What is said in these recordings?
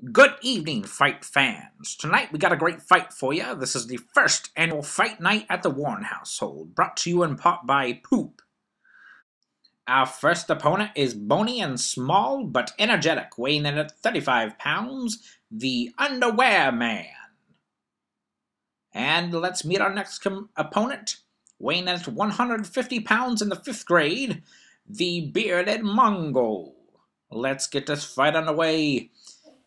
Good evening, fight fans. Tonight we got a great fight for you. This is the first annual fight night at the Warren household, brought to you in part by Poop. Our first opponent is bony and small but energetic, weighing in at 35 pounds, the Underwear Man. And let's meet our next opponent, weighing in at 150 pounds in the fifth grade, the Bearded Mongol. Let's get this fight underway.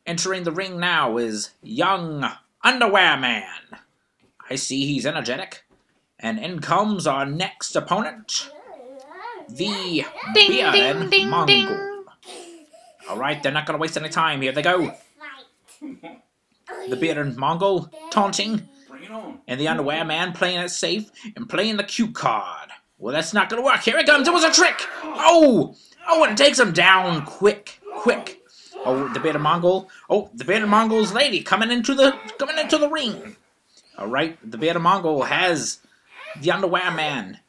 Entering the ring now is Young Underwear Man. I see he's energetic. And in comes our next opponent, the ding, Bearded ding, Mongol. Ding. Alright, they're not going to waste any time. Here they go. The Bearded Mongol taunting. And the Underwear Man playing it safe and playing the cue card. Well, that's not going to work. Here it comes. It was a trick. Oh! Oh, and it takes him down quick, quick. Oh, the Bearded Mongol. Oh, the Bearded Mongol's lady coming into the coming into the ring. All right, the Bearded Mongol has the underwear man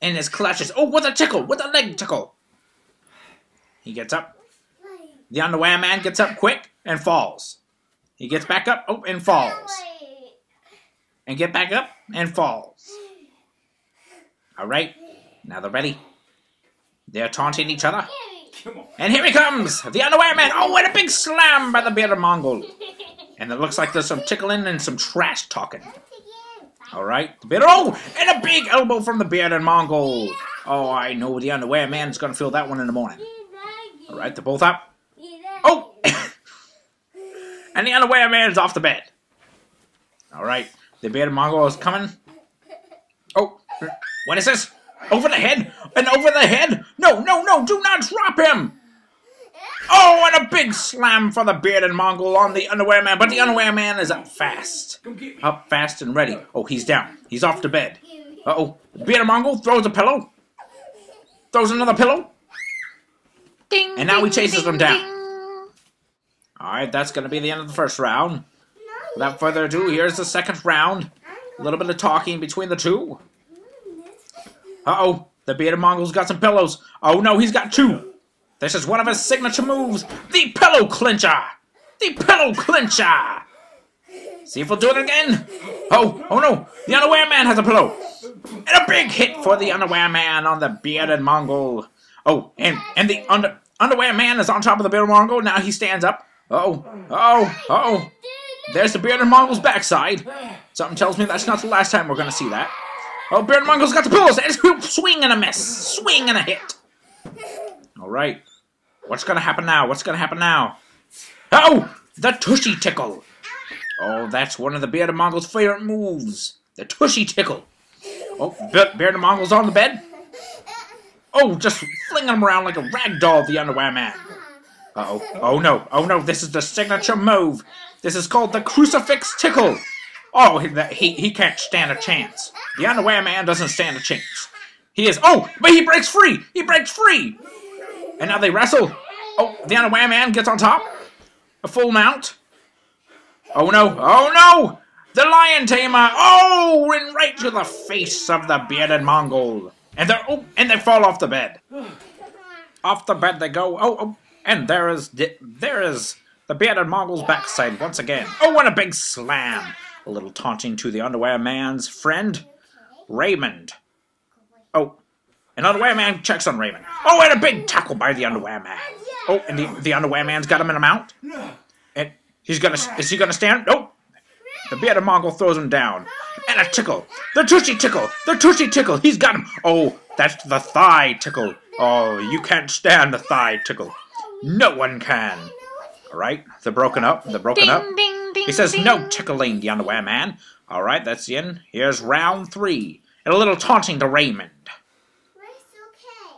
in his clutches. Oh, what a tickle, What a leg tickle. He gets up. The underwear man gets up quick and falls. He gets back up, oh, and falls. And get back up and falls. All right, now they're ready. They're taunting each other. And here he comes! The underwear man! Oh, and a big slam by the bearded Mongol! And it looks like there's some tickling and some trash talking. Alright, the bearded... Oh! And a big elbow from the bearded Mongol! Oh, I know the underwear man's gonna feel that one in the morning. Alright, they're both up. Oh! and the underwear man's off the bed. Alright, the bearded Mongol is coming. Oh, what is this? Over the head? And over the head? No, no, no, do not drop him! Oh, and a big slam for the bearded Mongol on the underwear man, but the underwear man is up fast. Up fast and ready. Oh, he's down. He's off to bed. Uh-oh. Bearded Mongol throws a pillow. Throws another pillow. Ding, and now ding, he chases ding, them down. Alright, that's going to be the end of the first round. Without further ado, here's the second round. A little bit of talking between the two. Uh-oh, the bearded Mongol's got some pillows. Oh no, he's got two. This is one of his signature moves, the pillow clincher. The pillow clincher. See if we'll do it again. Oh, oh no, the underwear man has a pillow. And a big hit for the underwear man on the bearded Mongol. Oh, and, and the under, underwear man is on top of the bearded Mongol. Now he stands up. oh, oh, oh. There's the bearded Mongol's backside. Something tells me that's not the last time we're to see that. Oh, Bearded Mongol's got the pillows. Swing and a miss. Swing and a hit. All right. What's going to happen now? What's going to happen now? Oh, the Tushy Tickle. Oh, that's one of the Bearded favorite moves. The Tushy Tickle. Oh, Be Bearded on the bed. Oh, just flinging him around like a rag doll, the underwear man. Uh-oh. Oh, no. Oh, no. This is the signature move. This is called the Crucifix Tickle. Oh, he, he can't stand a chance. The underwear man doesn't stand a chance. He is. Oh, but he breaks free. He breaks free. And now they wrestle. Oh, the underwear man gets on top. A full mount. Oh no. Oh no. The lion tamer. Oh, and right to the face of the bearded Mongol. And they oh, and they fall off the bed. Off the bed they go. Oh, oh. And there is there is the bearded Mongol's backside once again. Oh, and a big slam. A little taunting to the underwear man's friend, Raymond. Oh, an underwear man checks on Raymond. Oh, and a big tackle by the underwear man. Oh, and the, the underwear man's got him in a mount. And he's gonna, is he gonna stand? Nope. The bearded Mongol throws him down. And a tickle. The tushy tickle. The tushy tickle. He's got him. Oh, that's the thigh tickle. Oh, you can't stand the thigh tickle. No one can. All right, they're broken up. They're broken ding, up. Ding, ding, he says, no tickling, the underwear man. All right, that's the end. Here's round three. And a little taunting to Raymond. Ray's okay.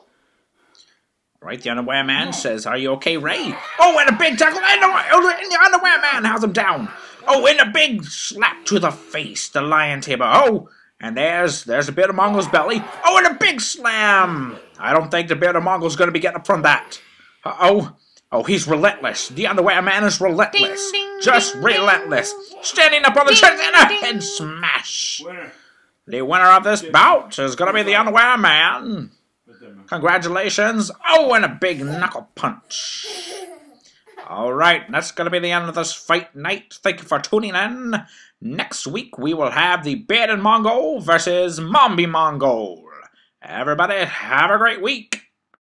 All right, the underwear man says, are you okay, Ray? Oh, and a big tackle, and the underwear man has him down. Oh, and a big slap to the face, the lion tamer. Oh, and there's there's a bit of Mongol's belly. Oh, and a big slam. I don't think the bearded of Mongol's going to be getting up from that. Uh-oh. Oh, he's relentless. The underwear man is relentless. Ding, ding, Just ding, relentless. Standing up on the chest and a head smash. Winner. The winner of this bout is going to be the underwear man. Congratulations. Oh, and a big knuckle punch. All right, that's going to be the end of this fight night. Thank you for tuning in. Next week, we will have the Bearded Mongol versus Mombi Mongol. Everybody, have a great week.